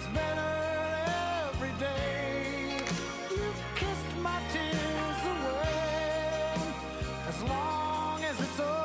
It's better every day. You've kissed my tears away. As long as it's over.